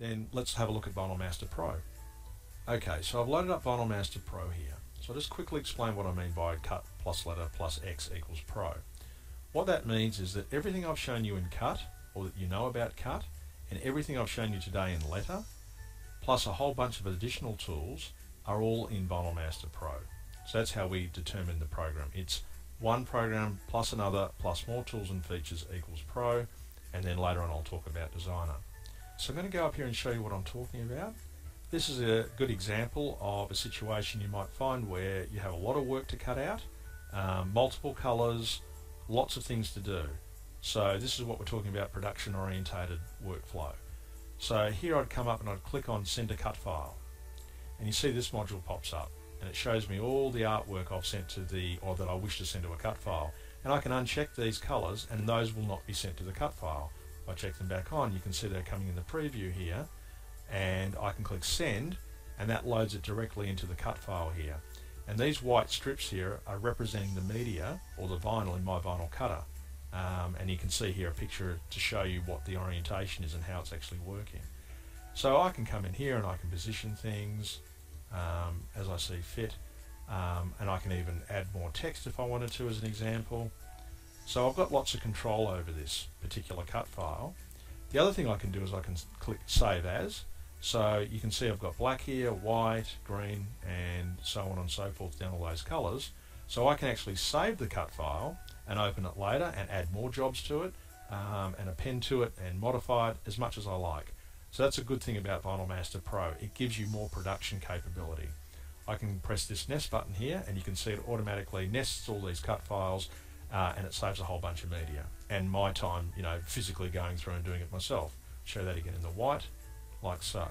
then let's have a look at Vinyl Master Pro. Okay, so I've loaded up Vinyl Master Pro here. So I'll just quickly explain what I mean by cut plus letter plus X equals Pro. What that means is that everything I've shown you in cut, or that you know about cut, and everything I've shown you today in letter, plus a whole bunch of additional tools, are all in Vinyl Master Pro. So that's how we determine the program. It's one program plus another plus more tools and features equals Pro, and then later on I'll talk about Designer. So I'm going to go up here and show you what I'm talking about. This is a good example of a situation you might find where you have a lot of work to cut out, um, multiple colours, lots of things to do. So this is what we're talking about production orientated workflow. So here I'd come up and I'd click on send a cut file and you see this module pops up and it shows me all the artwork I've sent to the or that I wish to send to a cut file and I can uncheck these colours and those will not be sent to the cut file. I check them back on you can see they're coming in the preview here and I can click send and that loads it directly into the cut file here and these white strips here are representing the media or the vinyl in my vinyl cutter. Um, and you can see here a picture to show you what the orientation is and how it's actually working. So I can come in here and I can position things um, as I see fit um, and I can even add more text if I wanted to as an example. So I've got lots of control over this particular cut file. The other thing I can do is I can click Save As so you can see I've got black here, white, green, and so on and so forth down all those colours. So I can actually save the cut file and open it later and add more jobs to it um, and append to it and modify it as much as I like. So that's a good thing about Vinyl Master Pro. It gives you more production capability. I can press this nest button here and you can see it automatically nests all these cut files uh, and it saves a whole bunch of media and my time you know physically going through and doing it myself. Show that again in the white like so.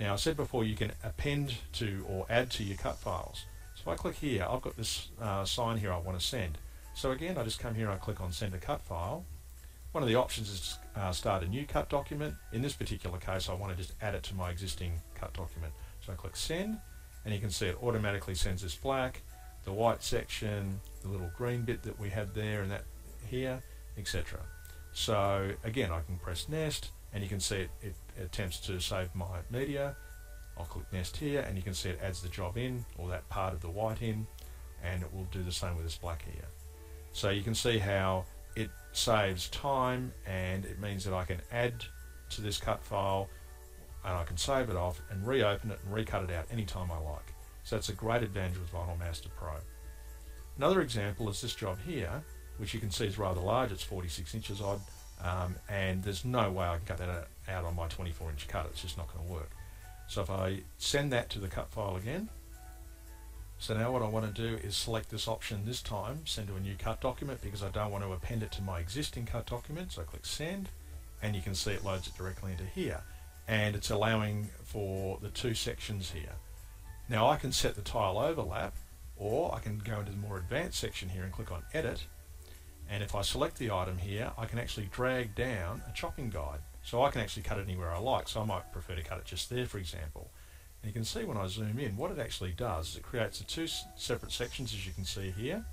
Now I said before you can append to or add to your cut files. So if I click here, I've got this uh, sign here I want to send. So again, I just come here and I click on send a cut file. One of the options is to uh, start a new cut document. In this particular case, I want to just add it to my existing cut document. So I click send, and you can see it automatically sends this black, the white section, the little green bit that we had there and that here, etc. So again, I can press nest, and you can see it, it attempts to save my media. I'll click nest here and you can see it adds the job in or that part of the white in and it will do the same with this black here. So you can see how it saves time and it means that I can add to this cut file and I can save it off and reopen it and recut it out anytime I like. So that's a great advantage with Vinyl Master Pro. Another example is this job here, which you can see is rather large, it's 46 inches odd, um, and there's no way I can cut that out on my 24 inch cut, it's just not going to work. So if I send that to the cut file again, so now what I want to do is select this option this time, send to a new cut document because I don't want to append it to my existing cut document. So I click send and you can see it loads it directly into here. And it's allowing for the two sections here. Now I can set the tile overlap or I can go into the more advanced section here and click on edit and if I select the item here, I can actually drag down a chopping guide. So I can actually cut it anywhere I like. So I might prefer to cut it just there, for example. And you can see when I zoom in, what it actually does is it creates the two separate sections, as you can see here.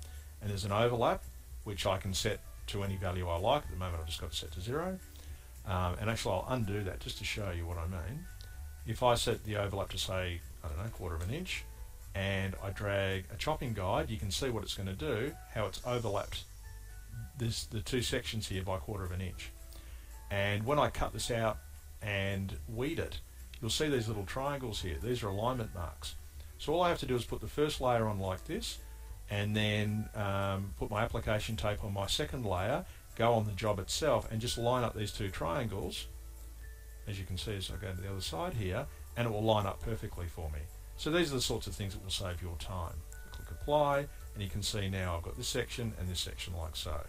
And there's an overlap, which I can set to any value I like. At the moment, I've just got it set to zero. Um, and actually, I'll undo that just to show you what I mean. If I set the overlap to say, I don't know, quarter of an inch, and I drag a chopping guide, you can see what it's going to do, how it's overlapped this the two sections here by a quarter of an inch. And when I cut this out and weed it, you'll see these little triangles here. These are alignment marks. So all I have to do is put the first layer on like this, and then um, put my application tape on my second layer, go on the job itself, and just line up these two triangles, as you can see as I go to the other side here, and it will line up perfectly for me. So these are the sorts of things that will save your time. click apply, and you can see now I've got this section and this section like so.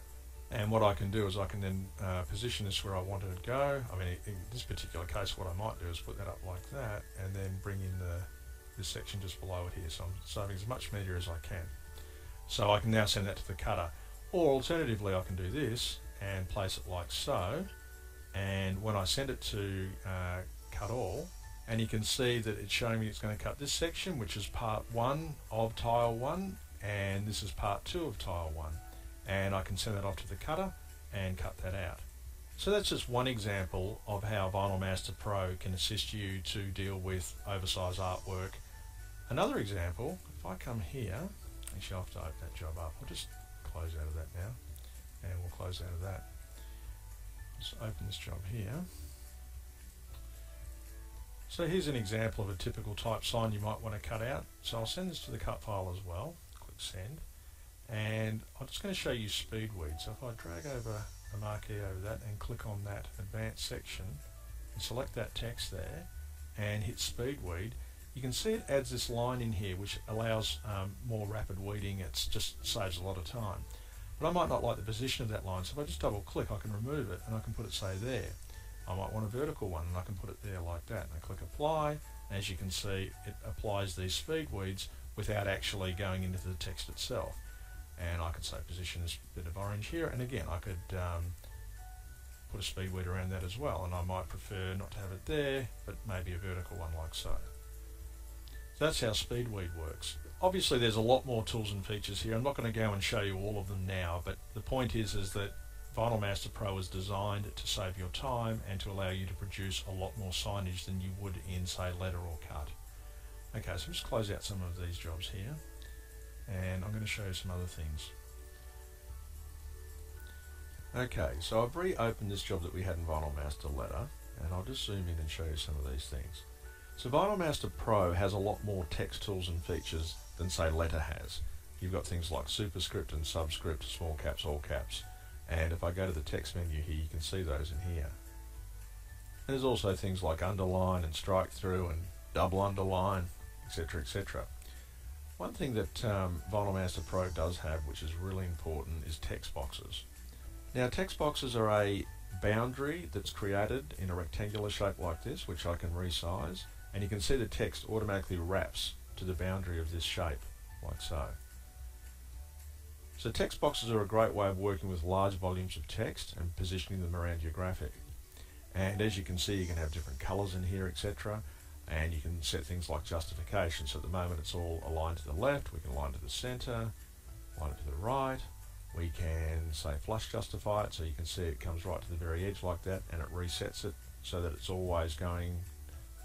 And what I can do is I can then uh, position this where I want it to go. I mean, in this particular case, what I might do is put that up like that and then bring in the this section just below it here. So I'm saving as much media as I can. So I can now send that to the cutter. Or alternatively, I can do this and place it like so. And when I send it to uh, cut all, and you can see that it's showing me it's going to cut this section, which is part one of tile one, and this is part two of tile one and I can send that off to the cutter and cut that out. So that's just one example of how Vinyl Master Pro can assist you to deal with oversized artwork. Another example, if I come here, actually I'll have to open that job up. I'll just close out of that now and we'll close out of that. Let's open this job here. So here's an example of a typical type sign you might want to cut out. So I'll send this to the cut file as well. Click send. And I'm just going to show you speed weed. So if I drag over a marquee over that and click on that advanced section and select that text there and hit speed weed, you can see it adds this line in here which allows um, more rapid weeding. It just saves a lot of time. But I might not like the position of that line, so if I just double click I can remove it and I can put it say there. I might want a vertical one and I can put it there like that. And I click apply. And As you can see, it applies these speed weeds without actually going into the text itself. And I could say position this bit of orange here. And again, I could um, put a speed weed around that as well. And I might prefer not to have it there, but maybe a vertical one like so. So that's how speedweed works. Obviously there's a lot more tools and features here. I'm not going to go and show you all of them now, but the point is is that Vinyl Master Pro is designed to save your time and to allow you to produce a lot more signage than you would in, say, letter or cut. Okay, so let's close out some of these jobs here, and I'm going to show you some other things. Okay, so I've reopened this job that we had in Vinyl Master Letter, and I'll just zoom in and show you some of these things. So Vinyl Master Pro has a lot more text tools and features than say Letter has. You've got things like superscript and subscript, small caps, all caps. And if I go to the text menu here, you can see those in here. And there's also things like underline and strike through and double underline, etc, etc. One thing that um, Vinyl Master Pro does have, which is really important, is text boxes. Now text boxes are a boundary that's created in a rectangular shape like this, which I can resize, and you can see the text automatically wraps to the boundary of this shape, like so. So text boxes are a great way of working with large volumes of text and positioning them around your graphic. And as you can see, you can have different colors in here, etc. And you can set things like justification. So at the moment it's all aligned to the left, we can align to the center, align it to the right. We can say flush justify it, so you can see it comes right to the very edge like that, and it resets it so that it's always going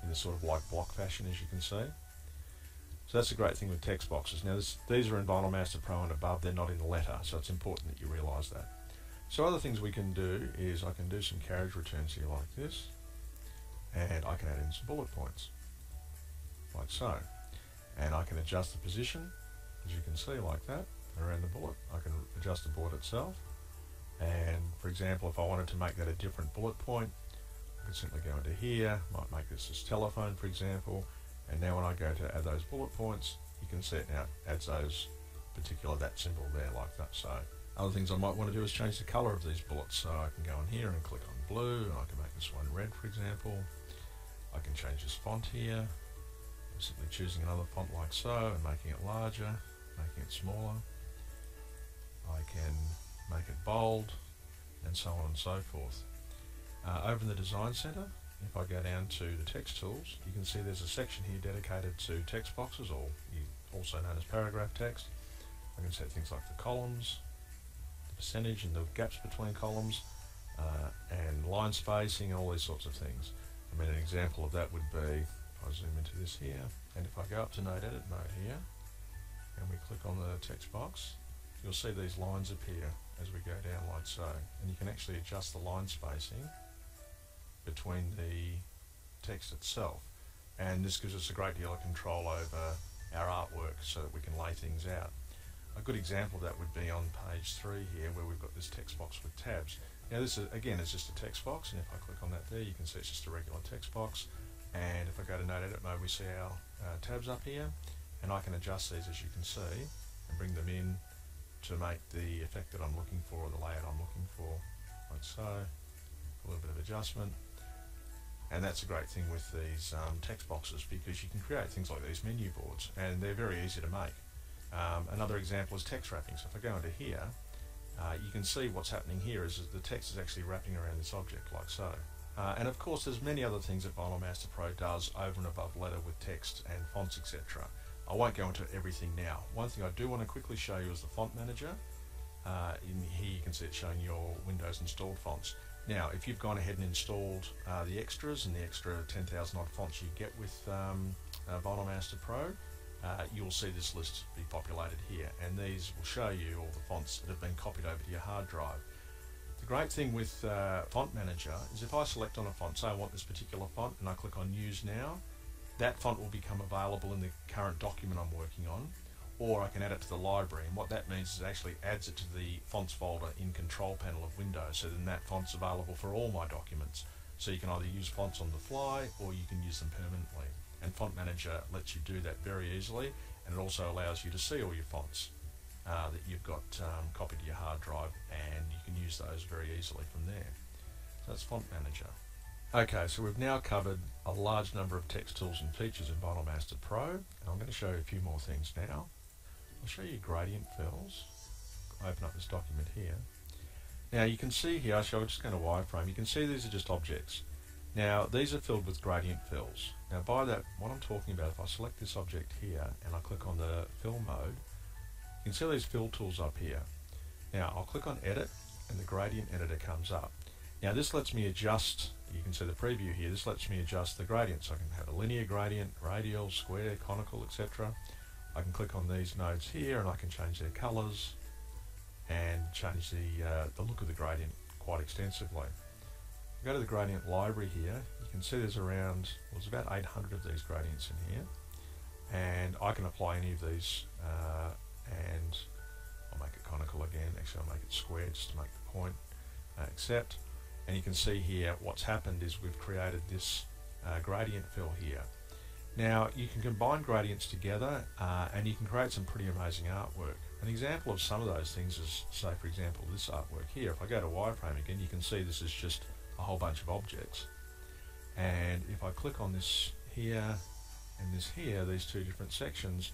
in a sort of like block fashion, as you can see. So that's a great thing with text boxes. Now this, these are in Vinyl Master Pro and above, they're not in the letter, so it's important that you realise that. So other things we can do is I can do some carriage returns here like this, and I can add in some bullet points, like so. And I can adjust the position, as you can see, like that, around the bullet. I can adjust the bullet itself, and for example, if I wanted to make that a different bullet point, I can simply go into here, might make this as telephone, for example, and now when I go to add those bullet points, you can see it now adds those particular, that symbol there like that. So other things I might want to do is change the color of these bullets. So I can go in here and click on blue and I can make this one red, for example. I can change this font here. I'm simply choosing another font like so and making it larger, making it smaller. I can make it bold and so on and so forth. Uh, over in the Design Center, if I go down to the text tools, you can see there's a section here dedicated to text boxes, or also known as paragraph text. I can set things like the columns, the percentage and the gaps between columns, uh, and line spacing, all these sorts of things. I mean, an example of that would be, if I zoom into this here, and if I go up to Node Edit mode here, and we click on the text box, you'll see these lines appear as we go down like so. And you can actually adjust the line spacing between the text itself. And this gives us a great deal of control over our artwork so that we can lay things out. A good example of that would be on page three here where we've got this text box with tabs. Now this is, again is just a text box and if I click on that there you can see it's just a regular text box and if I go to node edit mode we see our uh, tabs up here and I can adjust these as you can see and bring them in to make the effect that I'm looking for or the layout I'm looking for like so a little bit of adjustment and that's a great thing with these um, text boxes because you can create things like these menu boards and they're very easy to make. Um, another example is text wrapping. So if I go into here, uh, you can see what's happening here is the text is actually wrapping around this object like so. Uh, and of course there's many other things that Vinyl Master Pro does over and above letter with text and fonts etc. I won't go into everything now. One thing I do want to quickly show you is the font manager. Uh, in here you can see it showing your Windows installed fonts. Now, if you've gone ahead and installed uh, the extras and the extra 10,000 odd fonts you get with um, uh, Vinyl Master Pro, uh, you'll see this list be populated here and these will show you all the fonts that have been copied over to your hard drive. The great thing with uh, Font Manager is if I select on a font, say I want this particular font and I click on Use Now, that font will become available in the current document I'm working on or I can add it to the library. And what that means is it actually adds it to the fonts folder in control panel of Windows. So then that font's available for all my documents. So you can either use fonts on the fly or you can use them permanently. And Font Manager lets you do that very easily. And it also allows you to see all your fonts uh, that you've got um, copied to your hard drive. And you can use those very easily from there. So that's Font Manager. Okay, so we've now covered a large number of text tools and features in Vinyl Master Pro. And I'm going to show you a few more things now. I'll show you gradient fills. Open up this document here. Now you can see here, so I'm just going to wireframe, you can see these are just objects. Now these are filled with gradient fills. Now by that, what I'm talking about, if I select this object here and I click on the fill mode, you can see these fill tools up here. Now I'll click on edit and the gradient editor comes up. Now this lets me adjust, you can see the preview here, this lets me adjust the gradients. I can have a linear gradient, radial, square, conical, etc. I can click on these nodes here and I can change their colours and change the, uh, the look of the gradient quite extensively go to the gradient library here, you can see there's around, well, there's about 800 of these gradients in here. And I can apply any of these uh, and I'll make it conical again. Actually, I'll make it square just to make the point. Uh, accept. And you can see here what's happened is we've created this uh, gradient fill here. Now you can combine gradients together uh, and you can create some pretty amazing artwork. An example of some of those things is, say for example, this artwork here. If I go to wireframe again, you can see this is just a whole bunch of objects. And if I click on this here and this here, these two different sections,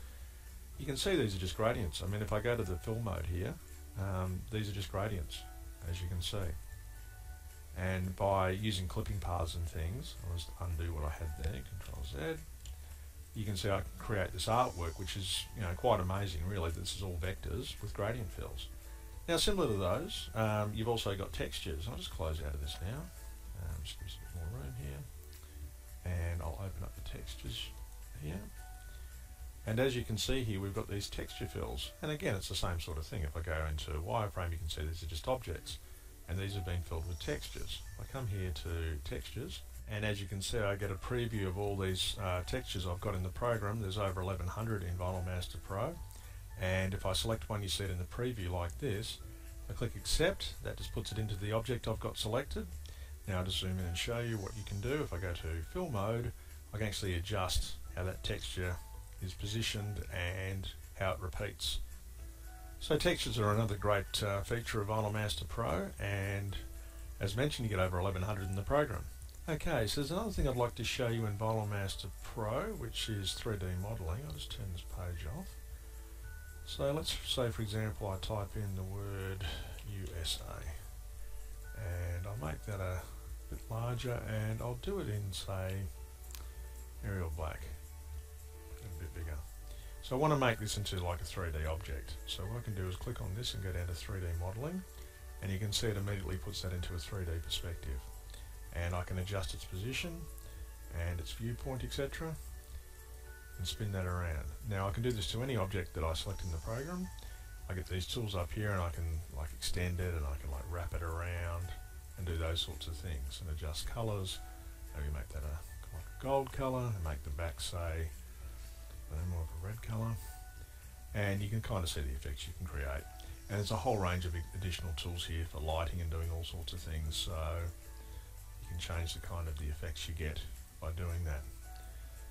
you can see these are just gradients. I mean, if I go to the fill mode here, um, these are just gradients, as you can see. And by using clipping paths and things, I'll just undo what I had there, Control Z, you can see I create this artwork, which is you know quite amazing, really. This is all vectors with gradient fills. Now, similar to those, um, you've also got textures. I'll just close out of this now. Um, just give bit more room here. And I'll open up the textures here. And as you can see here, we've got these texture fills. And again, it's the same sort of thing. If I go into wireframe, you can see these are just objects. And these have been filled with textures. I come here to textures. And as you can see, I get a preview of all these uh, textures I've got in the program. There's over 1100 in Vinyl Master Pro. And if I select one you see it in the preview like this I click accept. That just puts it into the object I've got selected. Now just zoom in and show you what you can do. If I go to fill mode I can actually adjust how that texture is positioned and how it repeats. So textures are another great uh, feature of Vinyl Master Pro. And as mentioned you get over 1100 in the program Okay, so there's another thing I'd like to show you in Vinyl Master Pro, which is 3D modeling. I'll just turn this page off. So let's say for example I type in the word USA and I'll make that a bit larger and I'll do it in say Arial Black a bit bigger. So I want to make this into like a 3D object. So what I can do is click on this and go down to 3D modeling and you can see it immediately puts that into a 3D perspective and I can adjust its position and its viewpoint etc and spin that around. Now I can do this to any object that I select in the program. I get these tools up here and I can like extend it and I can like wrap it around and do those sorts of things and adjust colours. Maybe make that a, gold colour and make the back say a more of a red colour. And you can kind of see the effects you can create. And there's a whole range of additional tools here for lighting and doing all sorts of things. So can change the kind of the effects you get by doing that.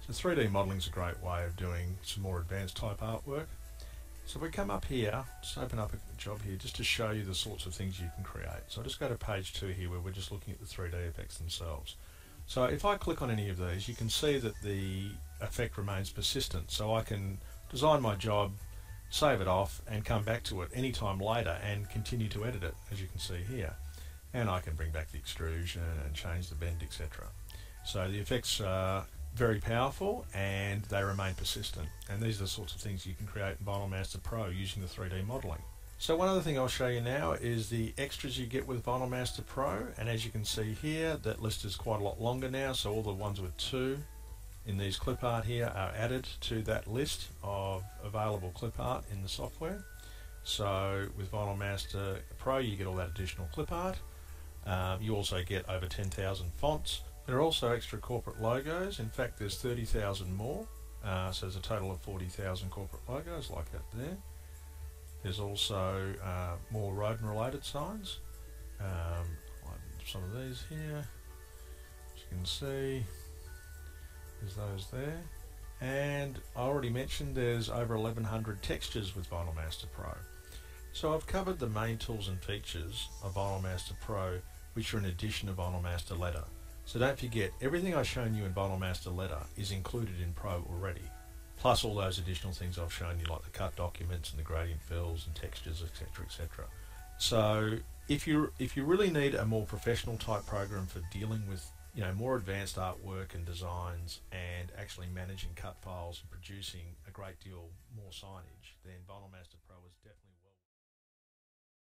So 3D modelling is a great way of doing some more advanced type artwork. So if we come up here, just open up a job here just to show you the sorts of things you can create. So I'll just go to page 2 here where we're just looking at the 3D effects themselves. So if I click on any of these, you can see that the effect remains persistent. So I can design my job, save it off, and come back to it anytime later and continue to edit it, as you can see here. And I can bring back the extrusion and change the bend, etc. So the effects are very powerful and they remain persistent. And these are the sorts of things you can create in Vinyl Master Pro using the 3D modeling. So one other thing I'll show you now is the extras you get with Vinyl Master Pro and as you can see here that list is quite a lot longer now so all the ones with two in these clip art here are added to that list of available clip art in the software. So with Vinyl Master Pro you get all that additional clip art. Um, you also get over 10,000 fonts. There are also extra corporate logos. In fact there's 30,000 more. Uh, so there's a total of 40,000 corporate logos like that there. There's also uh, more rodent related signs. Um, some of these here. As you can see, there's those there. And I already mentioned there's over 1100 textures with Vinyl Master Pro. So I've covered the main tools and features of Vinyl Master Pro which are an addition of Vinyl Master Letter. So don't forget, everything I've shown you in Vinyl Master Letter is included in Pro already plus all those additional things I've shown you, like the cut documents and the gradient fills and textures, etc., etc. So if you if you really need a more professional type program for dealing with you know more advanced artwork and designs and actually managing cut files and producing a great deal more signage, then Vinyl Master Pro is definitely